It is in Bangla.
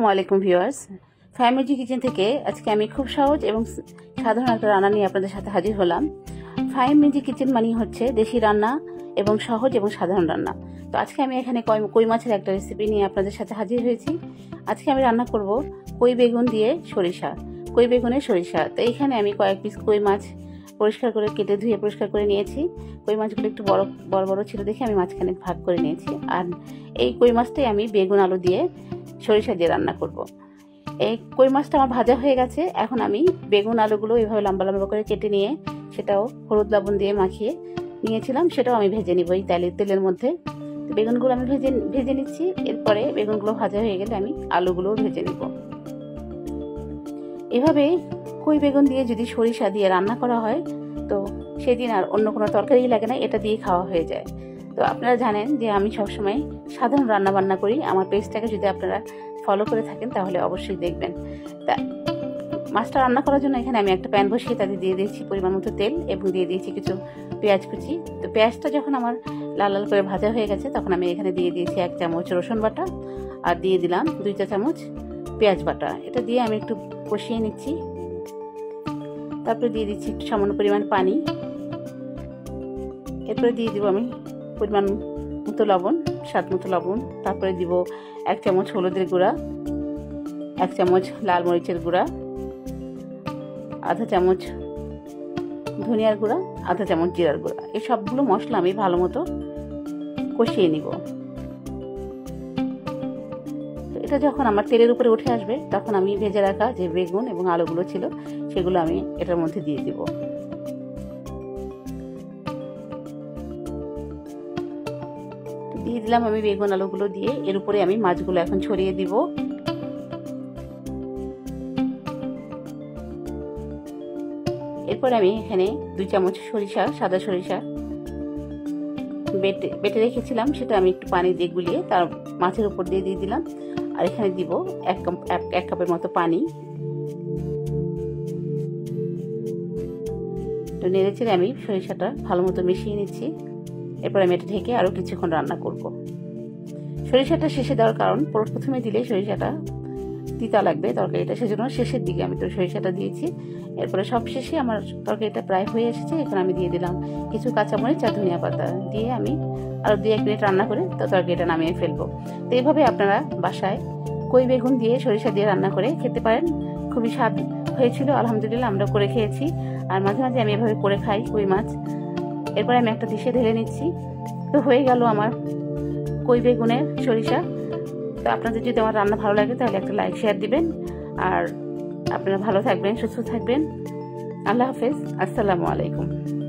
আসসালামু আলাইকুম ভিউয়ার্স। ফ্যামিলি কিচেন থেকে আজকে আমি খুব সহজ এবং সাধারণ একটা রান্না নিয়ে আপনাদের সাথে হাজির হলাম। মিজি কিচেন মানে হচ্ছে দেশি রান্না এবং সহজ এবং সাধারণ রান্না। তো আজকে আমি এখানে কই মাছের একটা রেসিপি নিয়ে আপনাদের সাথে হাজির হয়েছি। আজকে আমি রান্না করব কই বেগুন দিয়ে সরিষা, কই বেগুনের সরিষা। তো এইখানে আমি কয়েক পিস কই মাছ পরিষ্কার করে কেটে ধুয়ে পরিষ্কার করে নিয়েছি। কই মাছগুলো একটু বড় বড় বড় ছিল দেখে আমি মাঝখানে ভাগ করে নিয়েছি। আর এই কই মাছটাই আমি বেগুন, আলু দিয়ে সরিষা দিয়ে রান্না করব। এই কই মাছটা আমার ভাজা হয়ে গেছে, এখন আমি বেগুন আলুগুলো এইভাবে লম্বা লম্বা করে কেটে নিয়ে সেটাও হলুদ লবণ দিয়ে মাখিয়ে নিয়েছিলাম, সেটাও আমি ভেজে নিব এই তেলের তেলের মধ্যে। বেগুনগুলো আমি ভেজে ভেজে নিচ্ছি, এরপরে বেগুনগুলো ভাজা হয়ে গেলে আমি আলুগুলোও ভেজে নিব। এভাবে কই বেগুন দিয়ে যদি সরিষা দিয়ে রান্না করা হয়, তো সেদিন আর অন্য কোনো তরকারি লাগে না, এটা দিয়ে খাওয়া হয়ে যায়। তো আপনারা জানেন যে আমি সবসময় সাধারণ রান্না বান্না করি। আমার পেজটাকে যদি আপনারা ফলো করে থাকেন, তাহলে অবশ্যই দেখবেন। তা, মাছটা রান্না করার জন্য এখানে আমি একটা প্যান বসিয়ে তাতে দিয়ে দিয়েছি পরিমাণ মতো তেল এবং দিয়ে দিয়েছি কিছু পেঁয়াজ কুচি। তো পেঁয়াজটা যখন আমার লাল লাল করে ভাজা হয়ে গেছে, তখন আমি এখানে দিয়ে দিয়েছি এক চামচ রসুন বাটা আর দিয়ে দিলাম দুই চা চামচ পেঁয়াজ বাটা। এটা দিয়ে আমি একটু কষিয়ে নিচ্ছি। তারপরে দিয়ে দিচ্ছি একটু সামান্য পরিমাণ পানি। এরপরে দিয়ে দিব আমি পরিমাণ মতো লবণ, স্বাদ মতো লবণ। তারপরে দিব এক চামচ হলুদের গুঁড়া, এক চামচ লাল মরিচের গুঁড়া, আধা চামচ ধনিয়ার গুঁড়া, আধা চামচ জিরার গুঁড়া। এই সবগুলো মশলা আমি ভালো মতো কষিয়ে নিব। এটা যখন আমার তেলের উপরে উঠে আসবে, তখন আমি ভেজে রাখা যে বেগুন এবং আলুগুলো ছিল, সেগুলো আমি এটার মধ্যে দিয়ে দিব। দিয়ে দিলাম আমি বেগুন আলুগুলো দিয়ে। এর উপরে আমি মাছগুলো এখন ছড়িয়ে দিব। এরপর আমি এখানে দুই চামচ সরিষা, সাদা সরিষা বেটে বেটে রেখেছিলাম। সেটা আমি একটু পানি দিয়ে গুলিয়ে তার মাছের উপর দিয়ে দিয়ে দিলাম। আর এখানে দিব এক কাপ, এক কাপের মতো পানি। তো নেড়ে চেড়ে আমি সরিষাটা ভালো মতো মিশিয়ে নিচ্ছি। এরপর আমি এটা ঢেকে আরও কিছুক্ষণ রান্না করব। সরিষাটা শেষে দেওয়ার কারণ প্রথমে দিলে সরিষাটা তিতা লাগবে তরকারিটা, সেজন্য শেষের দিকে আমি তো সরিষাটা দিয়েছি। এরপরে সব শেষে আমার তরকারিটা প্রায় হয়ে এসেছে, এখন আমি দিয়ে দিলাম কিছু কাঁচামরিচ আর ধনিয়া পাতা দিয়ে আমি আরও দু এক মিনিট রান্না করে তো তরকারিটা নামিয়ে ফেলব। তো এইভাবে আপনারা বাসায় কই বেগুন দিয়ে সরিষা দিয়ে রান্না করে খেতে পারেন। খুবই স্বাদ হয়েছিল, আলহামদুলিল্লাহ আমরা করে খেয়েছি। আর মাঝে মাঝে আমি এভাবে করে খাই কই মাছ। এরপরে আমি একটা দিশে ঢেলে নিচ্ছি। তো হয়ে গেল আমার কই বেগুনের সরিষা। তো আপনাদের যদি আমার রান্না ভালো লাগে তাহলে একটা লাইক শেয়ার দিবেন। আর আপনারা ভালো থাকবেন, সুস্থ থাকবেন। আল্লাহ হাফেজ। আসসালামু আলাইকুম।